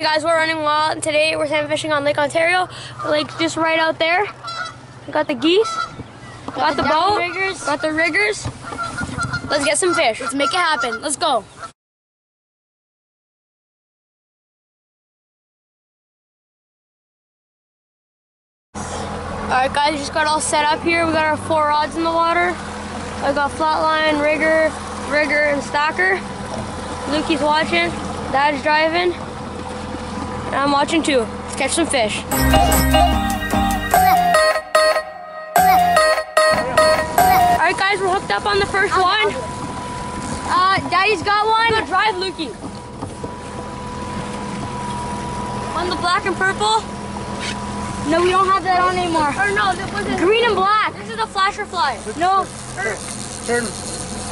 Hey guys, we're running wild and today we're salmon fishing on Lake Ontario. The lake's just right out there. We got the geese, got, the, the boat, riggers. got the riggers. Let's get some fish. Let's make it happen. Let's go. Alright guys, just got all set up here. We got our four rods in the water. I got flatline, rigger, rigger, and stacker. Lukey's watching, Dad's driving, I'm watching too. Let's catch some fish. Alright guys, we're hooked up on the first one. Uh, Daddy's got one. Go drive Lukey. On the black and purple. No, we don't have that on anymore. Or no, that wasn't. Green and black. This is the flasher fly. No. Turn.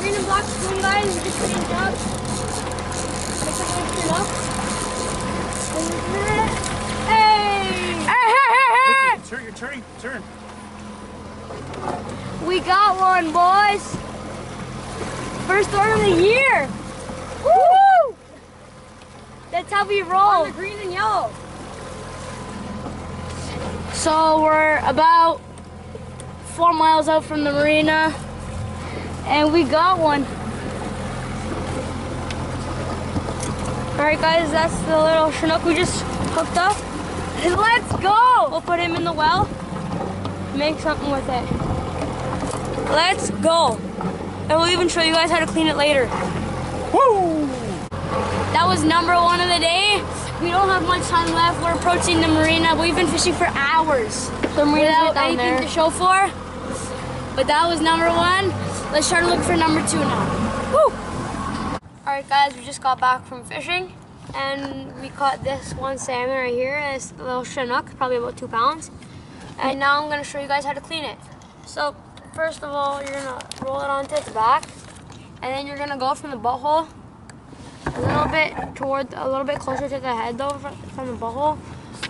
Green and black spoon guys, we just changed up. Make it lifted up. Hey! Hey, hey, hey, hey! Turn, you're turning, turn. We got one, boys. First one of the year. Woo! That's how we roll. On the green and yellow. So we're about four miles out from the marina, and we got one. All right, guys, that's the little Chinook we just hooked up. Let's go! We'll put him in the well, make something with it. Let's go. And we'll even show you guys how to clean it later. Woo! That was number one of the day. We don't have much time left. We're approaching the marina. We've been fishing for hours The marina's without down anything there. to show for. But that was number one. Let's try to look for number two now. Woo! All right, guys, we just got back from fishing, and we caught this one salmon right here. It's a little Chinook, probably about two pounds. And now I'm gonna show you guys how to clean it. So first of all, you're gonna roll it onto its back, and then you're gonna go from the butthole a little bit toward, a little bit closer to the head though, from, the butthole.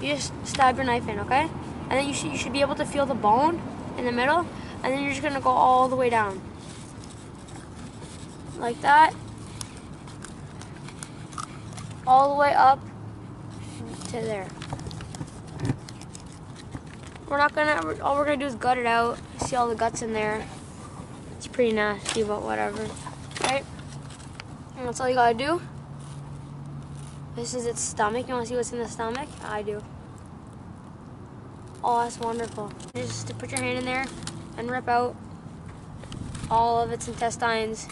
You just stab your knife in, okay? And then you should you should be able to feel the bone in the middle, and then you're just gonna go all the way down, like that all the way up to there. We're not gonna, all we're gonna do is gut it out. See all the guts in there. It's pretty nasty, but whatever. Right? And that's all you gotta do. This is its stomach. You wanna see what's in the stomach? I do. Oh, that's wonderful. Just to put your hand in there and rip out all of its intestines.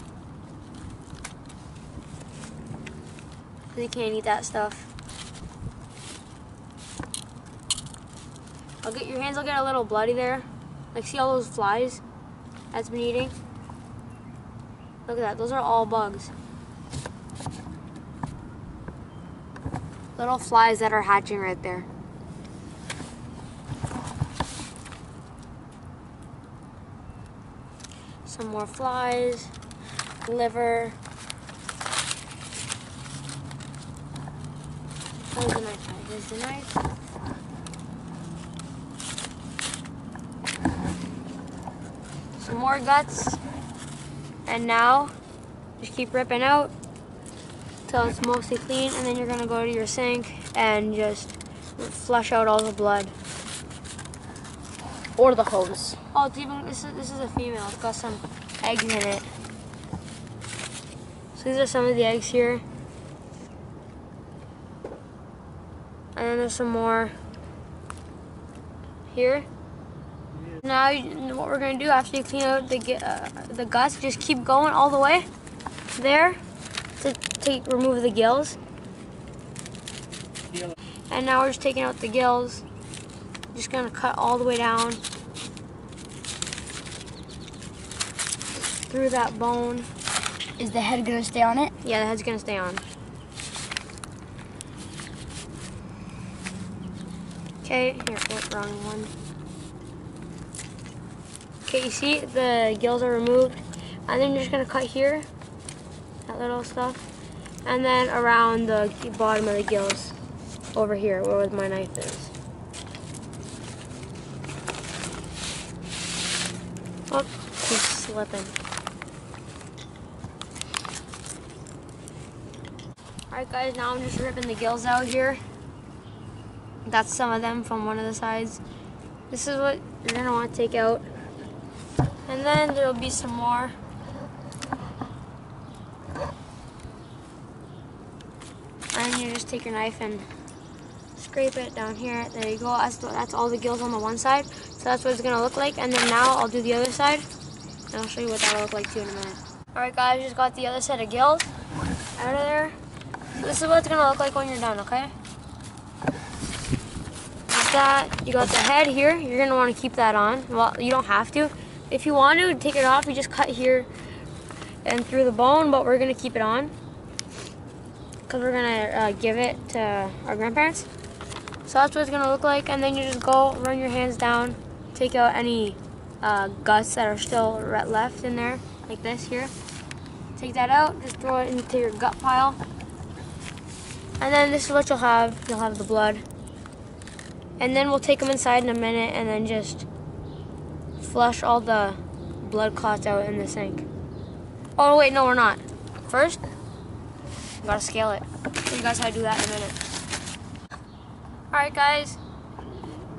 Because you can't eat that stuff. I'll get your hands will get a little bloody there. Like see all those flies that's been eating? Look at that, those are all bugs. Little flies that are hatching right there. Some more flies, liver. Where's the knife? at? Here's the knife. Some more guts. And now, just keep ripping out till it's mostly clean. And then you're gonna go to your sink and just flush out all the blood. Or the hose. Oh, it's even, this is, this is a female. It's got some eggs in it. So these are some of the eggs here. And then there's some more here. Now, what we're gonna do after you clean out the uh, the guts, just keep going all the way there to take remove the gills. And now we're just taking out the gills. Just gonna cut all the way down through that bone. Is the head gonna stay on it? Yeah, the head's gonna stay on. Okay, here, wrong one. Okay, you see the gills are removed. And then you're just gonna cut here, that little stuff. And then around the bottom of the gills, over here, where my knife is. Oh, he's slipping. Alright guys, now I'm just ripping the gills out here. That's some of them from one of the sides. This is what you're gonna want to take out. And then there'll be some more. And you just take your knife and scrape it down here. There you go. That's, that's all the gills on the one side. So that's what it's gonna look like. And then now I'll do the other side. And I'll show you what that'll look like too in a minute. Alright guys, just got the other set of gills out of there. So this is what it's gonna look like when you're done, okay? That. You got the head here. You're gonna wanna keep that on. Well, you don't have to. If you want to take it off, you just cut here and through the bone, but we're gonna keep it on because we're gonna uh, give it to our grandparents. So that's what it's gonna look like, and then you just go run your hands down, take out any uh, guts that are still left in there, like this here. Take that out, just throw it into your gut pile, and then this is what you'll have. You'll have the blood, and then we'll take them inside in a minute, and then just flush all the blood clots out in the sink. Oh wait, no, we're not. First, we gotta scale it. You guys how to do that in a minute. Alright guys,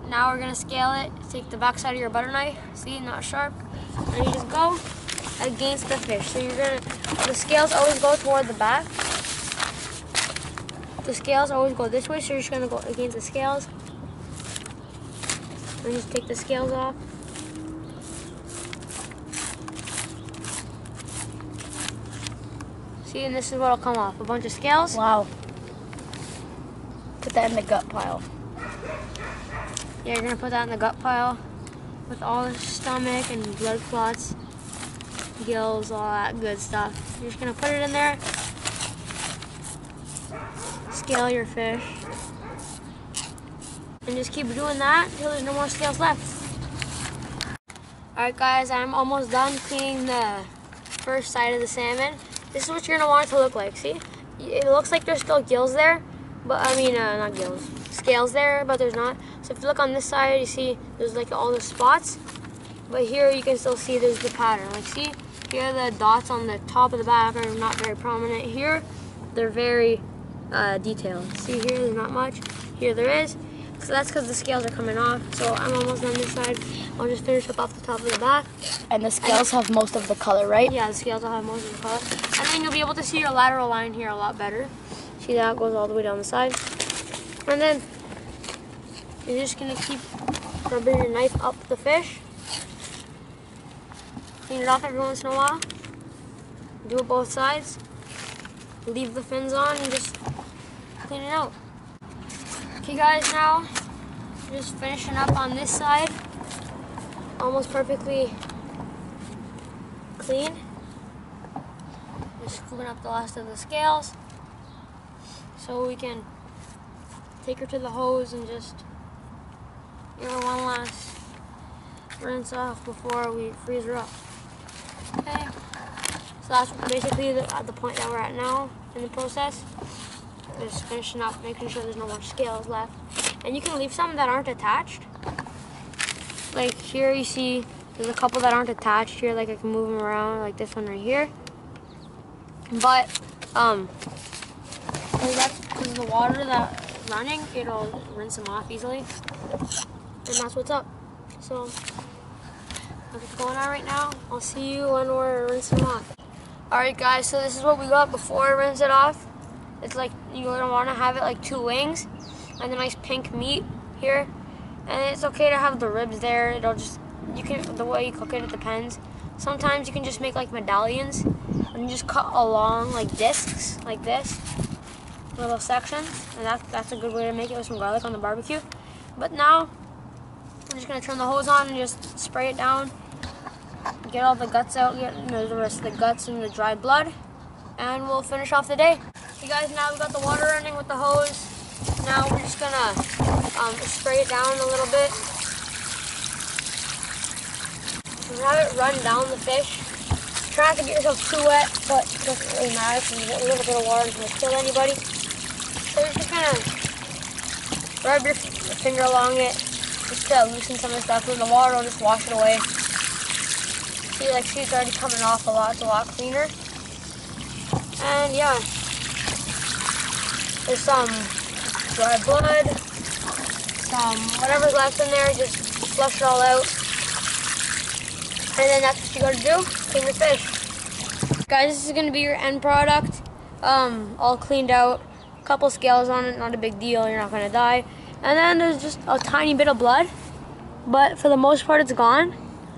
now we're gonna scale it. Take the back side of your butter knife, see, not sharp. And you just go against the fish. So you're gonna, the scales always go toward the back. The scales always go this way, so you're just gonna go against the scales. And just take the scales off. See, and this is what'll come off. A bunch of scales. Wow. Put that in the gut pile. Yeah, you're gonna put that in the gut pile with all the stomach and blood clots, gills, all that good stuff. You're just gonna put it in there. Scale your fish. And just keep doing that until there's no more scales left. Alright guys, I'm almost done cleaning the first side of the salmon. This is what you're gonna want it to look like, see? It looks like there's still gills there, but I mean, uh, not gills, scales there, but there's not. So if you look on this side, you see there's like all the spots, but here you can still see there's the pattern. Like see, here the dots on the top of the back are not very prominent. Here, they're very uh, detailed. See here, there's not much. Here there is. So that's because the scales are coming off. So I'm almost done this side. I'll just finish up off the top of the back. And the scales have most of the color, right? Yeah, the scales will have most of the color. And then you'll be able to see your lateral line here a lot better. See that goes all the way down the side. And then you're just gonna keep rubbing your knife up the fish. Clean it off every once in a while. Do it both sides. Leave the fins on and just clean it out. Okay guys, now just finishing up on this side. Almost perfectly clean. Just scooping up the last of the scales so we can take her to the hose and just give her one last rinse off before we freeze her up. Okay, so that's basically the, at the point that we're at now in the process. Just finishing up, making sure there's no more scales left. And you can leave some that aren't attached. Like here you see there's a couple that aren't attached here, like I can move them around, like this one right here. But, um, that's because the water that's running, it'll rinse them off easily. And that's what's up. So, that's what's going on right now. I'll see you when we're rinsing them off. Alright guys, so this is what we got before I rinse it off. It's like, you're gonna wanna have it like two wings and the nice pink meat here. And it's okay to have the ribs there. It'll just, you can, the way you cook it, it depends. Sometimes you can just make like medallions and just cut along like discs, like this, little sections. And that, that's a good way to make it with some garlic on the barbecue. But now, I'm just gonna turn the hose on and just spray it down. Get all the guts out, get you know, the rest of the guts and the dried blood. And we'll finish off the day. You guys, now we've got the water running with the hose. Now just gonna um, spray it down a little bit. And have it run down the fish. Try not to get yourself too wet, but it doesn't really matter because a little bit of water isn't gonna kill anybody. So you're just gonna rub your finger along it just to loosen some of the stuff, and the water will just wash it away. See, like, see, it's already coming off a lot, it's a lot cleaner. And yeah, There's some dry blood, some whatever's left in there, just flush it all out. And then that's what you gotta do, clean your fish. Guys, this is gonna be your end product. Um, all cleaned out, couple scales on it, not a big deal, you're not gonna die. And then there's just a tiny bit of blood, but for the most part it's gone.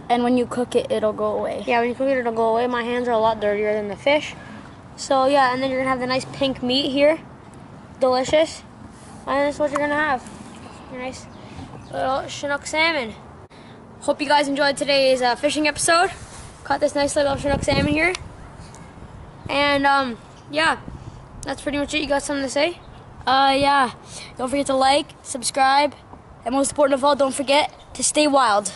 And when you cook it, it'll go away. Yeah, when you cook it, it'll go away. My hands are a lot dirtier than the fish. So yeah, and then you're gonna have the nice pink meat here. Delicious. And that's what you're gonna have. Your nice little Chinook salmon. Hope you guys enjoyed today's uh, fishing episode. Caught this nice little Chinook salmon here. And um, yeah, that's pretty much it. You got something to say? Uh, yeah. Don't forget to like, subscribe, and most important of all, don't forget to stay wild.